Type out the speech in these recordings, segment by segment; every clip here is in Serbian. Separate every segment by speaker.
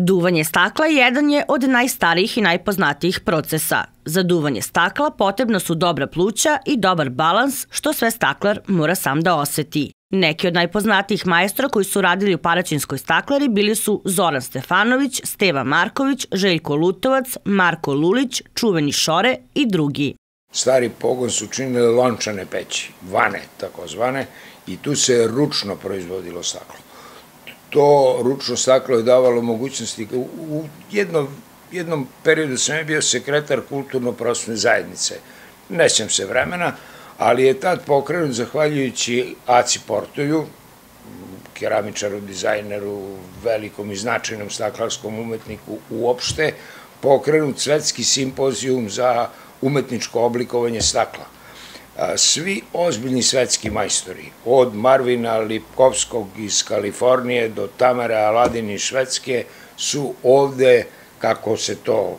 Speaker 1: Duvanje stakla jedan je od najstarijih i najpoznatijih procesa. Za duvanje stakla potrebno su dobra pluća i dobar balans, što sve staklar mora sam da oseti. Neki od najpoznatijih majstora koji su radili u Paraćinskoj staklari bili su Zoran Stefanović, Steva Marković, Željko Lutovac, Marko Lulić, Čuveni Šore i drugi.
Speaker 2: Stari pogon su činile lončane peći, vane takozvane, i tu se ručno proizvodilo staklo. To ručno staklo je davalo mogućnosti, u jednom, jednom periodu sam je bio sekretar kulturno-prosvne zajednice, nećem se vremena, ali je tad pokrenut zahvaljujući Aci Portoju, keramičaru, dizajneru, velikom i značajnom staklarskom umetniku uopšte, pokrenut svetski simpozijum za umetničko oblikovanje stakla. Svi ozbiljni svetski majstori, od Marvina Lipkovskog iz Kalifornije do Tamara Aladin iz Švedske, su ovde, kako se to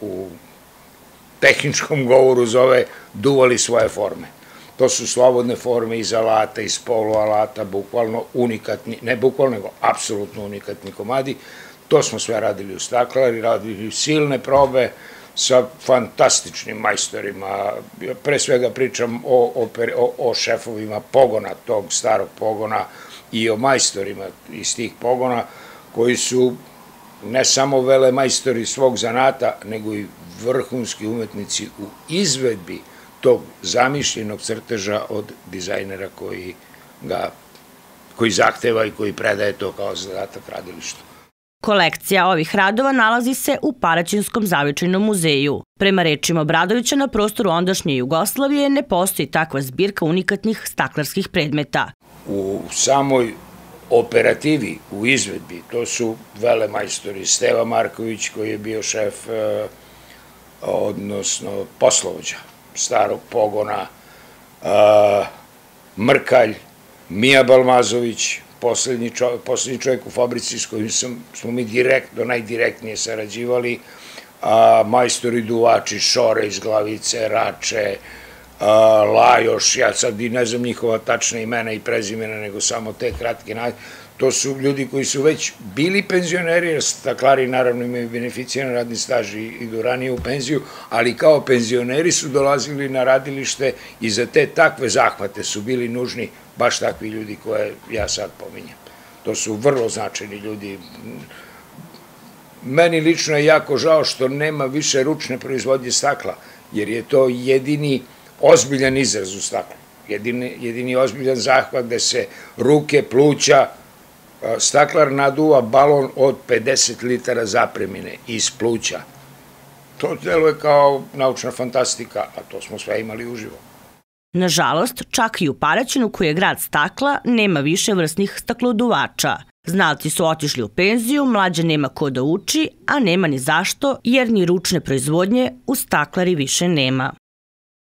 Speaker 2: u tehničkom govoru zove, duvali svoje forme. To su slobodne forme iz alata, iz polualata, bukvalno unikatni, ne bukvalno, nego apsolutno unikatni komadi. To smo sve radili u staklari, radili silne probe sa fantastičnim majstorima. Pre svega pričam o, o, o, šefovima pogona, tog starog pogona i o majstorima iz tih pogona, koji su ne samo vele majstori svog zanata, nego i vrhunski umetnici u izvedbi tog zamišljenog crteža od dizajnera koji ga koji zahteva i koji predaje to kao zadatak radilištu.
Speaker 1: Kolekcija ovih radova nalazi se u Paraćinskom zavičajnom muzeju. Prema rečima Bradovića, na prostoru ondašnje Jugoslavije ne postoji takva zbirka unikatnih staklarskih predmeta.
Speaker 2: U samoj operativi, u izvedbi, to su vele majstori Steva Marković koji je bio šef e, odnosno poslovođa starog pogona, Mrkalj, Mija Balmazović, poslednji čovjek, poslednji čovjek u fabrici s kojim sam, smo mi direktno, najdirektnije sarađivali, a, majstori duvači, Šore iz Glavice, Rače, Lajoš, ja sad i ne znam njihova tačna imena i prezimena, nego samo te kratke nađe, To su ljudi koji su već bili penzioneri, jer staklari naravno imaju beneficijan radni staž i idu ranije u penziju, ali kao penzioneri su dolazili na radilište i za te takve zahvate su bili nužni baš takvi ljudi koje ja sad pominjam. To su vrlo značajni ljudi. Meni lično je jako žao što nema više ručne proizvodnje stakla, jer je to jedini ozbiljan izraz u staklu. Jedini, jedini ozbiljan zahvat gde se ruke, pluća, staklar naduva balon od 50 litara zapremine iz pluća. To deluje kao naučna fantastika, a to smo sve imali uživo.
Speaker 1: Nažalost, čak i u Paraćinu, koji je grad stakla, nema više vrsnih stakloduvača. Znalci su otišli u penziju, mlađa nema ko da uči, a nema ni zašto, jer ni ručne proizvodnje u staklari više nema.